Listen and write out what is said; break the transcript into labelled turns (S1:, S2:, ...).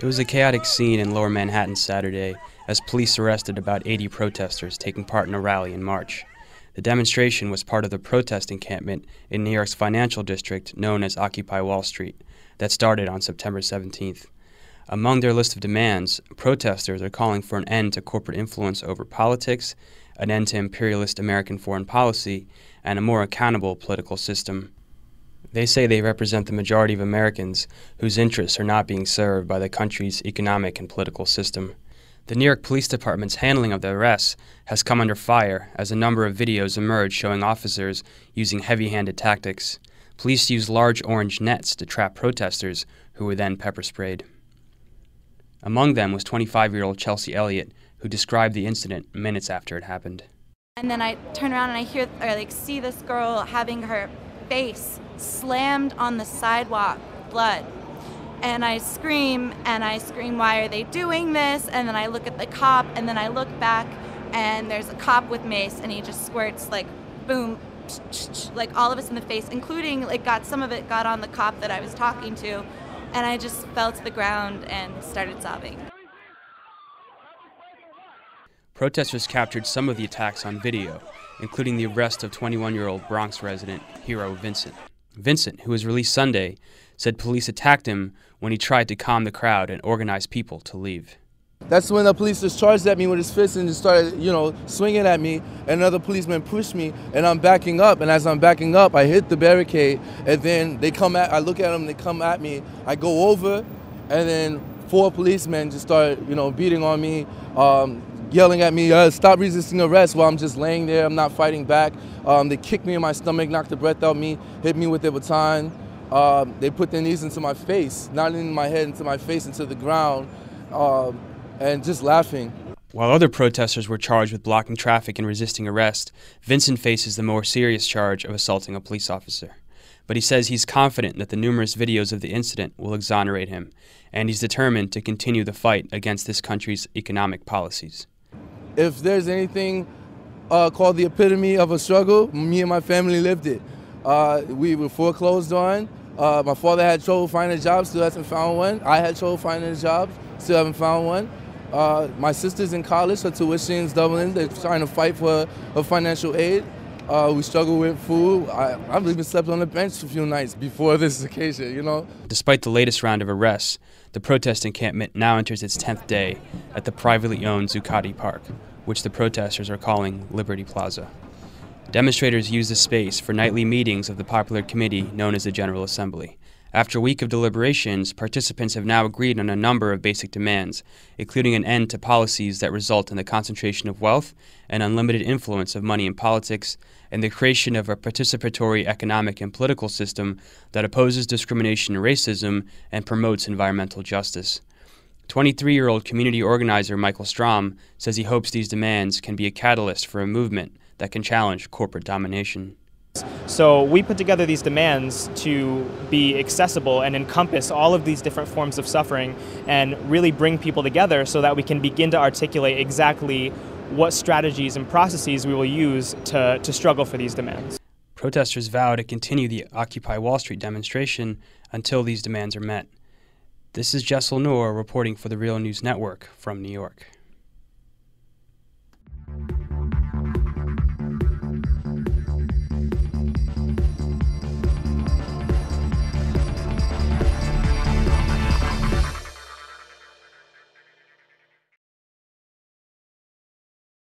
S1: It was a chaotic scene in lower Manhattan Saturday as police arrested about 80 protesters taking part in a rally in March. The demonstration was part of the protest encampment in New York's financial district known as Occupy Wall Street that started on September 17th. Among their list of demands, protesters are calling for an end to corporate influence over politics, an end to imperialist American foreign policy, and a more accountable political system. They say they represent the majority of Americans whose interests are not being served by the country's economic and political system. The New York Police Department's handling of the arrests has come under fire as a number of videos emerge showing officers using heavy handed tactics. Police used large orange nets to trap protesters who were then pepper sprayed. Among them was 25 year old Chelsea Elliott, who described the incident minutes after it happened.
S2: And then I turn around and I hear or like see this girl having her face slammed on the sidewalk, blood. And I scream and I scream, Why are they doing this? And then I look at the cop and then I look back and there's a cop with mace and he just squirts like boom, like all of us in the face, including like got some of it got on the cop that I was talking to. And I just fell to the ground and started sobbing.
S1: Protesters captured some of the attacks on video, including the arrest of 21 year old Bronx resident Hero Vincent. Vincent, who was released Sunday, said police attacked him when he tried to calm the crowd and organize people to leave.
S3: That's when the police just charged at me with his fist and just started, you know, swinging at me. And another policeman pushed me, and I'm backing up. And as I'm backing up, I hit the barricade, and then they come at. I look at them, they come at me. I go over, and then four policemen just start, you know, beating on me. Um, yelling at me, uh, stop resisting arrest while I'm just laying there. I'm not fighting back. Um, they kicked me in my stomach, knocked the breath out me, hit me with their baton. Um, they put their knees into my face, not in my head, into my face, into the ground, um, and just laughing.
S1: While other protesters were charged with blocking traffic and resisting arrest, Vincent faces the more serious charge of assaulting a police officer. But he says he's confident that the numerous videos of the incident will exonerate him, and he's determined to continue the fight against this country's economic policies
S3: if there's anything uh, called the epitome of a struggle, me and my family lived it. Uh, we were foreclosed on. Uh, my father had trouble finding a job, still hasn't found one. I had trouble finding a job, still haven't found one. Uh, my sister's in college, her tuition's doubling. They're trying to fight for her financial aid. Uh, we struggle with food. I, I've even slept on the bench a few nights before this occasion, you know.
S1: Despite the latest round of arrests, the protest encampment now enters its 10th day at the privately owned Zuccotti Park which the protesters are calling Liberty Plaza. Demonstrators use the space for nightly meetings of the popular committee known as the General Assembly. After a week of deliberations, participants have now agreed on a number of basic demands, including an end to policies that result in the concentration of wealth and unlimited influence of money in politics, and the creation of a participatory economic and political system that opposes discrimination and racism and promotes environmental justice. 23 year old community organizer Michael Strom says he hopes these demands can be a catalyst for a movement that can challenge corporate domination.
S4: So we put together these demands to be accessible and encompass all of these different forms of suffering and really bring people together so that we can begin to articulate exactly what strategies and processes we will use to, to struggle for these demands.
S1: Protesters vow to continue the Occupy Wall Street demonstration until these demands are met. This is Jaisal Noor reporting for the Real News Network from New York.